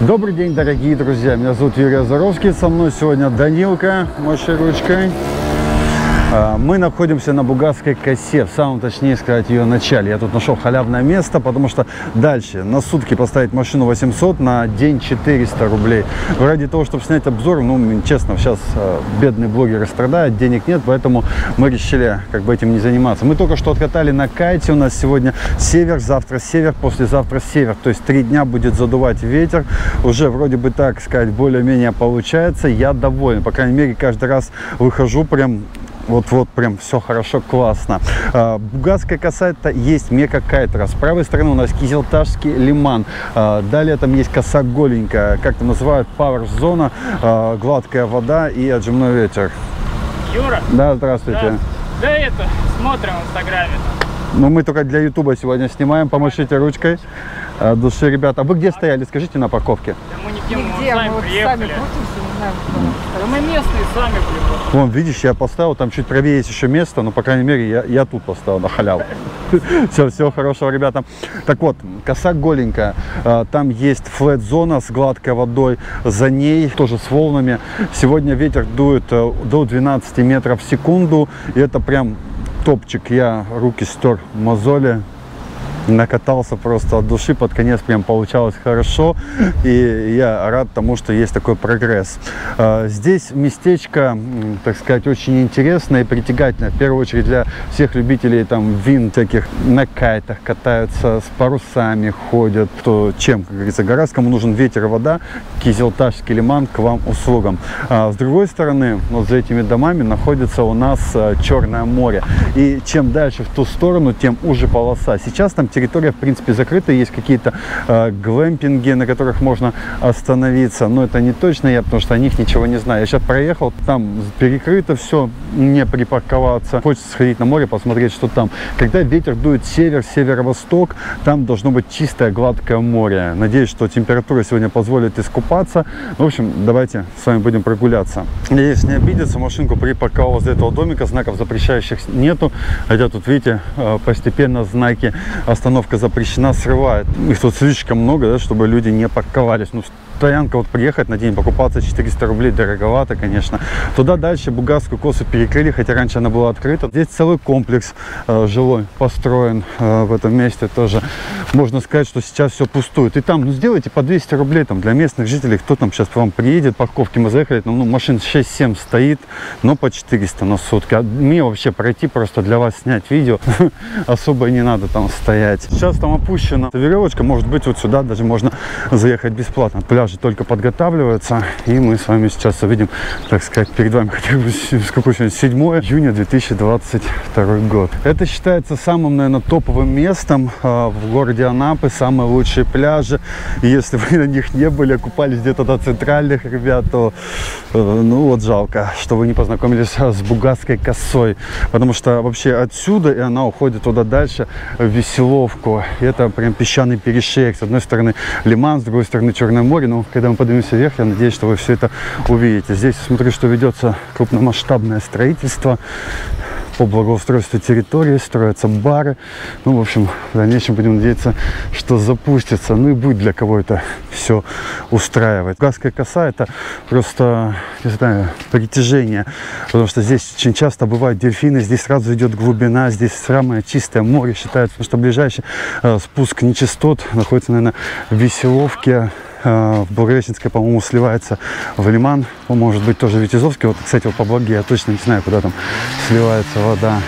Добрый день, дорогие друзья. Меня зовут Юрий Азаровский. Со мной сегодня Данилка, машей ручкой. А, мы находимся на Бугасской косе, в самом точнее сказать ее начале. Я тут нашел халявное место, потому что дальше на сутки поставить машину 800, на день 400 рублей. Ради того, чтобы снять обзор, ну, честно, сейчас а, бедные блогеры страдают, денег нет, поэтому мы решили как бы этим не заниматься. Мы только что откатали на кайте, у нас сегодня север, завтра север, послезавтра север. То есть три дня будет задувать ветер. Уже вроде бы так сказать, более-менее получается. Я доволен. По крайней мере, каждый раз выхожу прям вот-вот прям все хорошо, классно. А, Бугатская коса это есть мека кайтера. С правой стороны у нас Кизелташский лиман. А, далее там есть коса голенькая, как это называют, пауэр зона, а, гладкая вода и отжимной ветер. Юра? Да, здравствуйте. Да, да это, смотрим в инстаграме. Ну, мы только для ютуба сегодня снимаем, помашите ручкой. От души, ребята. А вы где стояли, скажите, на парковке? Да мы нигде, мы Нигде, сами мы приехали. сами крутимся, знаю, мы местные сами были. Вон, видишь, я поставил, там чуть правее есть еще место, но, по крайней мере, я, я тут поставил на халяву. Все, всего хорошего, ребята. Так вот, коса голенькая. А, там есть флет-зона с гладкой водой. За ней тоже с волнами. Сегодня ветер дует э, до 12 метров в секунду. И это прям топчик. Я руки стер мозоли накатался просто от души, под конец прям получалось хорошо, и я рад тому, что есть такой прогресс. А, здесь местечко, так сказать, очень интересное и притягательное, в первую очередь для всех любителей там вин, всяких на кайтах катаются, с парусами ходят, то чем, как говорится, гораздо кому нужен ветер вода, Кизелташский лиман к вам услугам. А с другой стороны, вот за этими домами находится у нас а, Черное море, и чем дальше в ту сторону, тем уже полоса. Сейчас там территория, в принципе, закрыта. Есть какие-то э, глэмпинги, на которых можно остановиться. Но это не точно я, потому что о них ничего не знаю. Я сейчас проехал, там перекрыто все, не припарковаться. Хочется сходить на море, посмотреть, что там. Когда ветер дует север, северо-восток, там должно быть чистое, гладкое море. Надеюсь, что температура сегодня позволит искупаться. В общем, давайте с вами будем прогуляться. Надеюсь, не обидеться. Машинку припарковал возле этого домика. Знаков запрещающих нету. Хотя тут, видите, э, постепенно знаки остановки остановка запрещена, срывает. Их тут слишком много, да, чтобы люди не парковались. Ну, стоянка, вот приехать на день, покупаться 400 рублей, дороговато, конечно. Туда дальше Бугарскую косу перекрыли, хотя раньше она была открыта. Здесь целый комплекс э, жилой построен э, в этом месте тоже. Можно сказать, что сейчас все пустует. И там, ну, сделайте по 200 рублей там для местных жителей, кто там сейчас к вам приедет, парковки мы заехали, ну, машин 6-7 стоит, но по 400 на сутки. А мне вообще пройти просто для вас снять видео особо не надо там стоять. Сейчас там опущена веревочка, может быть вот сюда даже можно заехать бесплатно. Пляж пляжи только подготавливаются. И мы с вами сейчас увидим, так сказать, перед вами хотя бы какой сегодня 7 июня 2022 год. Это считается самым, наверное, топовым местом э, в городе Анапы. Самые лучшие пляжи. И если вы на них не были, купались где-то до центральных ребят, то, э, ну вот жалко, что вы не познакомились с Бугатской косой. Потому что вообще отсюда, и она уходит туда дальше, в Веселовку. И это прям песчаный перешеек. С одной стороны Лиман, с другой стороны Черное море. Но когда мы поднимемся вверх, я надеюсь, что вы все это увидите. Здесь смотрю, что ведется крупномасштабное строительство по благоустройству территории, строятся бары. Ну, в общем, в дальнейшем будем надеяться, что запустится. Ну и будет для кого это все устраивать. Газская коса это просто, не знаю, притяжение. Потому что здесь очень часто бывают дельфины, здесь сразу идет глубина, здесь самое чистое море считается, что ближайший э, спуск нечистот находится, наверное, в Веселовке. Э, в Благовещенской, по-моему, сливается в Лиман. Может быть, тоже Витязовский. Вот, кстати, вот по Благе я точно не знаю, куда там сливается вода.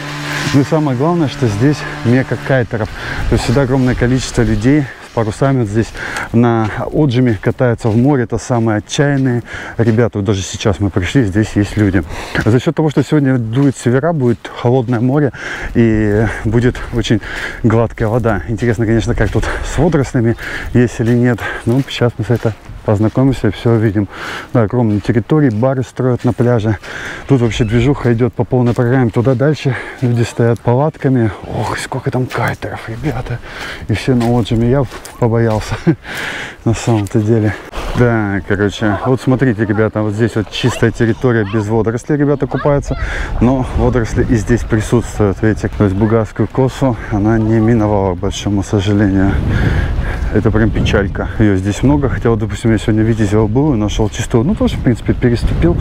Ну и самое главное, что здесь мека кайтеров. То есть сюда огромное количество людей парусами здесь на отжиме катаются в море. Это самые отчаянные ребята. Вот даже сейчас мы пришли, здесь есть люди. За счет того, что сегодня дует севера, будет холодное море и будет очень гладкая вода. Интересно, конечно, как тут с водорослями есть или нет. Ну, сейчас мы с это познакомимся, все увидим. Да, огромные территории, бары строят на пляже. Тут вообще движуха идет по полной программе. Туда дальше люди стоят палатками. Ох, сколько там кайтеров, ребята. И все на отжиме. Я побоялся на самом-то деле. Да, короче, вот смотрите, ребята, вот здесь вот чистая территория без водорослей, ребята купаются, но водоросли и здесь присутствуют, видите, то есть бугарскую косу она не миновала, к большому сожалению. Это прям печалька. Ее здесь много. Хотя, вот, допустим, я сегодня в Витязево был и нашел чистую. Ну, тоже, в принципе, переступил,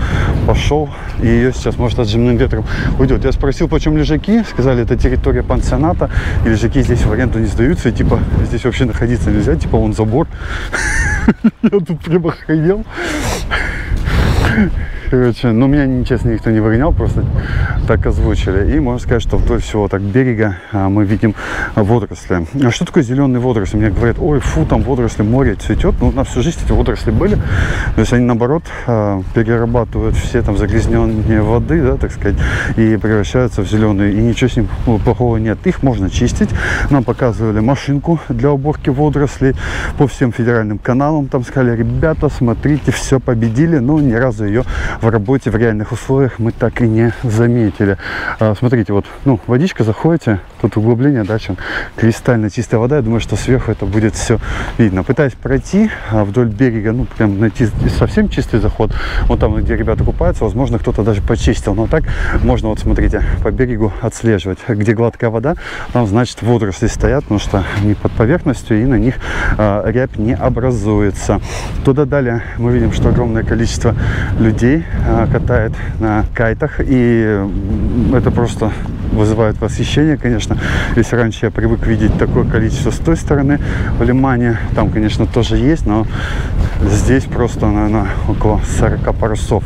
пошел. И ее сейчас, может, отжимным ветром уйдет. Я спросил, почему лежаки. Сказали, это территория пансионата. И лежаки здесь в аренду не сдаются. И, типа, здесь вообще находиться нельзя. Типа, он забор. Я тут прям охренел. Короче, ну меня, честно, никто не выгонял, просто так озвучили. И можно сказать, что вдоль всего так берега а, мы видим водоросли. А что такое зеленые водоросли? Мне говорят, ой, фу, там водоросли, море цветет. Ну, на всю жизнь эти водоросли были. То есть они, наоборот, а, перерабатывают все там загрязненные воды, да, так сказать, и превращаются в зеленые. И ничего с ним плохого нет. Их можно чистить. Нам показывали машинку для уборки водорослей по всем федеральным каналам. Там сказали, ребята, смотрите, все победили. Но ни разу ее в работе в реальных условиях мы так и не заметили. А, смотрите, вот, ну, водичка, заходите, тут углубление, да, чем кристально чистая вода. Я думаю, что сверху это будет все видно. Пытаюсь пройти а, вдоль берега, ну, прям найти совсем чистый заход. Вот там, где ребята купаются, возможно, кто-то даже почистил. Но так можно, вот смотрите, по берегу отслеживать. Где гладкая вода, там, значит, водоросли стоят, потому что они под поверхностью, и на них а, рябь не образуется. Туда далее мы видим, что огромное количество людей катает на кайтах. И это просто вызывает восхищение, конечно. Если раньше я привык видеть такое количество с той стороны в Лимане, там, конечно, тоже есть, но здесь просто, наверное, около 40 парусов.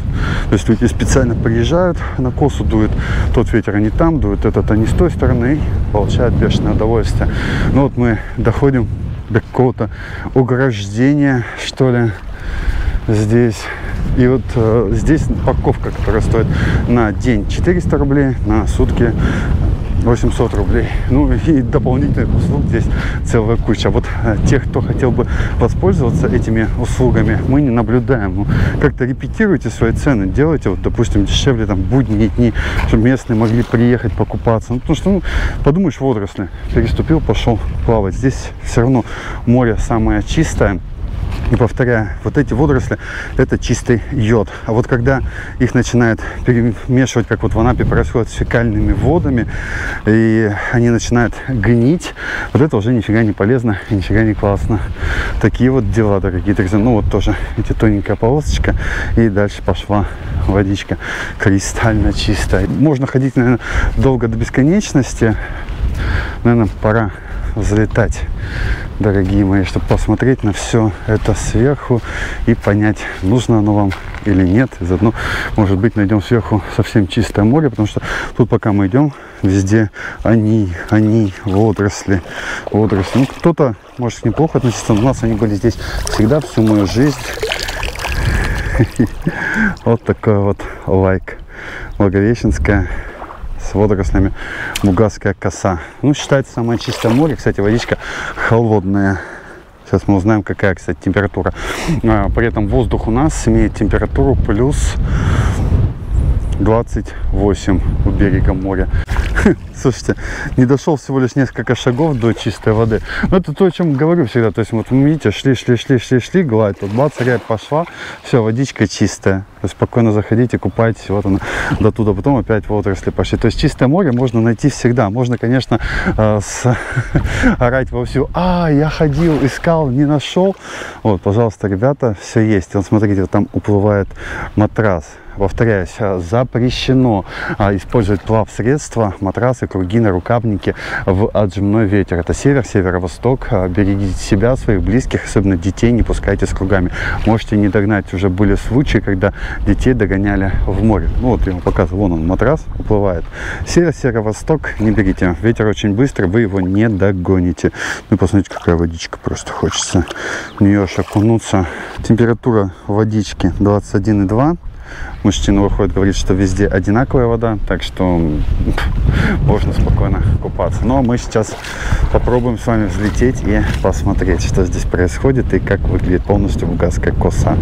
То есть люди специально приезжают, на косу дует тот ветер, они там дуют, этот они с той стороны, и получают бешеное удовольствие. Ну вот мы доходим до какого-то ограждения, что ли, здесь. И вот э, здесь парковка, которая стоит на день 400 рублей, на сутки 800 рублей. Ну и дополнительных услуг здесь целая куча. Вот э, тех, кто хотел бы воспользоваться этими услугами, мы не наблюдаем. Ну, как-то репетируйте свои цены, делайте, вот, допустим, дешевле там будние дни, чтобы местные могли приехать покупаться. Ну, потому что, ну, подумаешь, водоросли. Переступил, пошел плавать. Здесь все равно море самое чистое. И повторяю, вот эти водоросли это чистый йод. А вот когда их начинают перемешивать, как вот в Анапе происходит с фекальными водами, и они начинают гнить, вот это уже нифига не полезно и нифига не классно. Такие вот дела, дорогие друзья. Ну вот тоже эти тоненькая полосочка, и дальше пошла водичка кристально чистая. Можно ходить, наверное, долго до бесконечности. Наверное, пора залетать дорогие мои, чтобы посмотреть на все это сверху и понять, нужно оно вам или нет. И заодно, может быть, найдем сверху совсем чистое море, потому что тут, пока мы идем, везде они, они, водоросли, водоросли. Ну, кто-то, может, неплохо относится, но у нас они были здесь всегда, всю мою жизнь. Вот такой вот лайк. Благовещенская с водорослями Бугасская коса. Ну, считается самое чистое море. Кстати, водичка холодная. Сейчас мы узнаем, какая, кстати, температура. А, при этом воздух у нас имеет температуру плюс 28 у берега моря. Слушайте, не дошел всего лишь несколько шагов до чистой воды. Но это то, о чем говорю всегда. То есть, вот видите, шли, шли, шли, шли, шли, гладь. Вот бац, рябь пошла, все, водичка чистая. То есть, спокойно заходите, купайтесь, вот она, до туда. Потом опять водоросли пошли. То есть, чистое море можно найти всегда. Можно, конечно, э, с... орать вовсю. А, я ходил, искал, не нашел. Вот, пожалуйста, ребята, все есть. Вот, смотрите, вот там уплывает матрас повторяюсь, а, запрещено а, использовать плав-средства, матрасы, круги, рукавники в отжимной ветер. Это север, северо-восток. А, берегите себя, своих близких, особенно детей, не пускайте с кругами. Можете не догнать. Уже были случаи, когда детей догоняли в море. Ну вот я вам показываю, вон он, матрас уплывает. Север, северо-восток не берите. Ветер очень быстрый, вы его не догоните. Ну посмотрите, какая водичка, просто хочется в нее окунуться. Температура водички 21,2 мужчина выходит, говорит, что везде одинаковая вода, так что можно спокойно купаться. Но мы сейчас попробуем с вами взлететь и посмотреть, что здесь происходит и как выглядит полностью бугасская коса.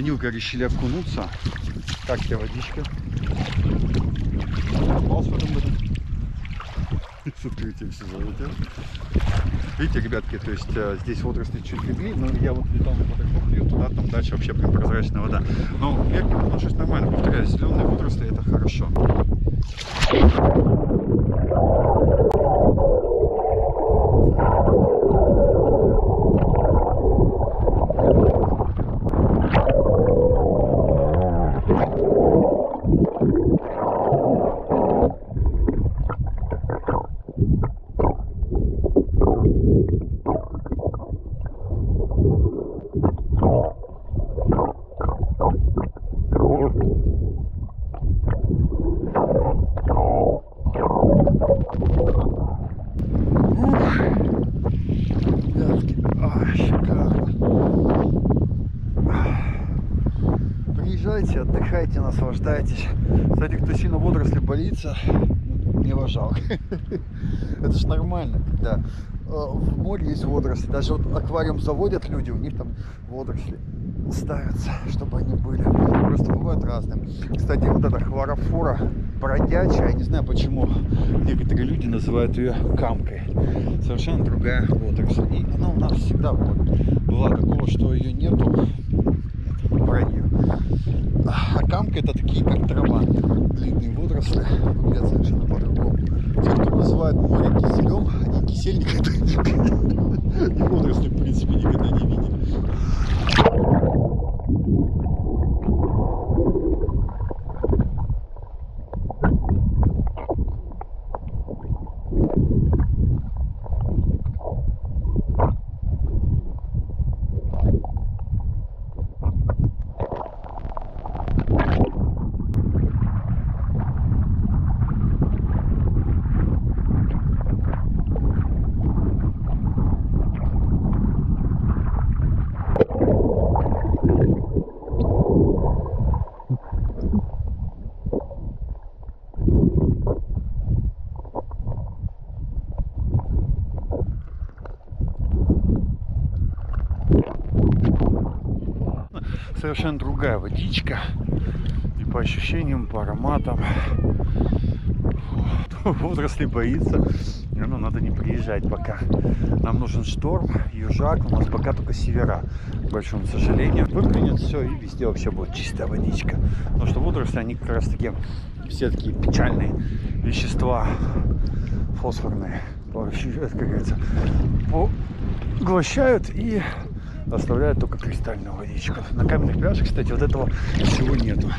Немного решили окунуться. Как тебе водичка? Купался в этом году? Смотрите, все залетел. Видите, ребятки, то есть э, здесь водоросли чуть легли, но я вот летал на и туда, там дальше вообще прям прозрачная вода. Но я к отношусь нормально, повторяю, зеленые водоросли это хорошо. Ребятки, ай, шикарно. Приезжайте, отдыхайте, наслаждайтесь. Кстати, кто сильно водоросли боится, ну, жалко. Это ж нормально, когда э, в море есть водоросли. Даже вот аквариум заводят люди, у них там водоросли ставятся, чтобы они были. Просто бывают разные. Кстати, вот эта хлорофора бродячая, я не знаю почему некоторые люди называют ее камкой. Совершенно другая водоросль. И она у нас всегда была такого, что ее нету. А камка это такие, как трава. Длинные водоросли выглядят совершенно по-другому. Те, кто называет море киселем, они кисель никогда не видели. И водоросли, в принципе, никогда не видели. Совершенно другая водичка. И по ощущениям, по ароматам. Водоросли боится. Ну, надо не приезжать пока. Нам нужен шторм, южак. У нас пока только севера, к большому сожалению. Выглянет все, и везде вообще будет чистая водичка. Потому что водоросли, они как раз таки все такие печальные вещества фосфорные, как говорится, поглощают и оставляют только кристальную водичку. На каменных пляжах, кстати, вот этого всего нету.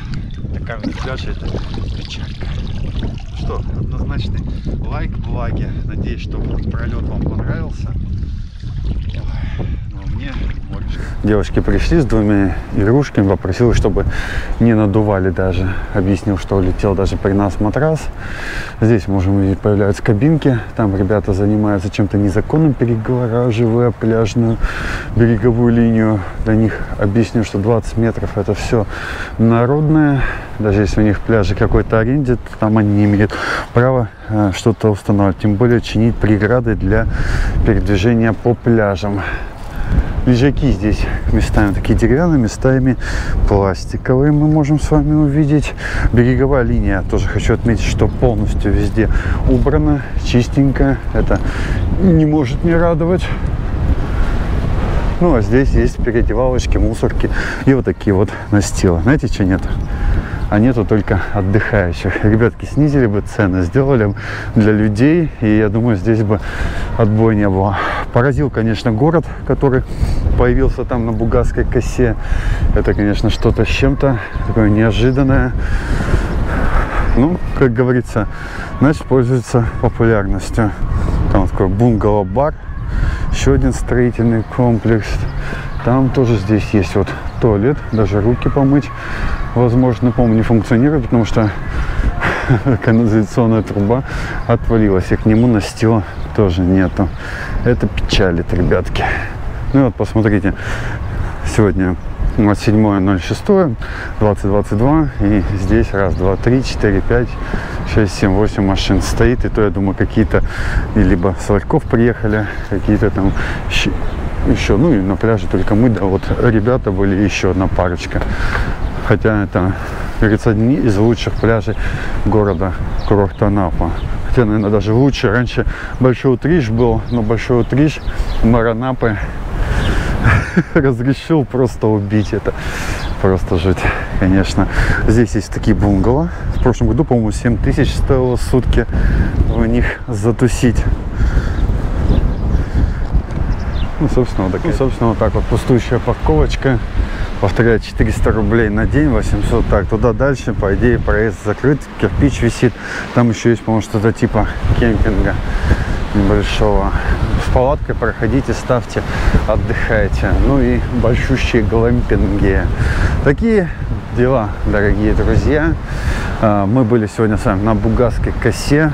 На каменных пляжах это печалька. Что, однозначный лайк, влаги. Надеюсь, что пролет вам понравился. Ой, ну, мне Девушки пришли с двумя игрушками, попросил, чтобы не надували даже. Объяснил, что улетел даже при нас матрас. Здесь можем видеть, появляются кабинки. Там ребята занимаются чем-то незаконным, перегораживая пляжную береговую линию. Для них объясню, что 20 метров это все народное. Даже если у них пляжи какой-то аренде, то там они не имеют права э, что-то устанавливать. Тем более чинить преграды для передвижения по пляжам. Лежаки здесь местами такие деревянные, местами пластиковые мы можем с вами увидеть. Береговая линия, тоже хочу отметить, что полностью везде убрана, чистенько. Это не может не радовать. Ну, а здесь есть переодевалочки, мусорки и вот такие вот настилы. Знаете, что нет? А нету только отдыхающих. Ребятки, снизили бы цены, сделали для людей, и я думаю, здесь бы отбоя не было. Поразил, конечно, город, который появился там на Бугасской косе. Это, конечно, что-то с чем-то такое неожиданное. Ну, как говорится, значит, пользуется популярностью. Там такой бунгало-бар, еще один строительный комплекс. Там тоже здесь есть вот туалет, даже руки помыть, возможно, по-моему, не функционирует, потому что канализационная труба отвалилась, и к нему настила тоже нету. Это печалит, ребятки. Ну вот, посмотрите, сегодня 27.06, 2022, и здесь раз, два, три, четыре, пять, шесть, семь, восемь машин стоит, и то, я думаю, какие-то, либо с ларьков приехали, какие-то там еще, ну и на пляже только мы, да, вот ребята были, еще одна парочка. Хотя это, говорится, одни из лучших пляжей города Курортанапа. Хотя, наверное, даже лучше. Раньше Большой Утриж был, но Большой Утриж Маранапы разрешил просто убить это. Просто жить, конечно. Здесь есть такие бунгало. В прошлом году, по-моему, 7 тысяч стоило сутки в них затусить. Ну, собственно, вот так, ну, собственно, вот так вот пустующая парковочка. Повторяю, 400 рублей на день, 800. Так, туда дальше, по идее, проезд закрыт, кирпич висит. Там еще есть, по-моему, что-то типа кемпинга небольшого. С палаткой проходите, ставьте, отдыхайте. Ну и большущие глэмпинги. Такие дела, дорогие друзья. А, мы были сегодня с вами на Бугасской косе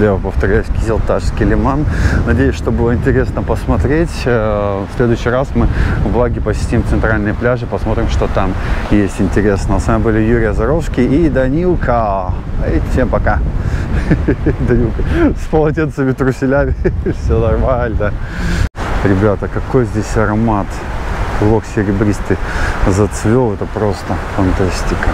слева, повторяюсь, Кизилташский лиман. Надеюсь, что было интересно посмотреть. Э, в следующий раз мы в Лаге посетим центральные пляжи, посмотрим, что там есть интересно. С вами были Юрий Азаровский и Данилка. И всем пока. Данилка с полотенцами, труселями. Все нормально. Ребята, какой здесь аромат. Лук серебристый зацвел. Это просто фантастика.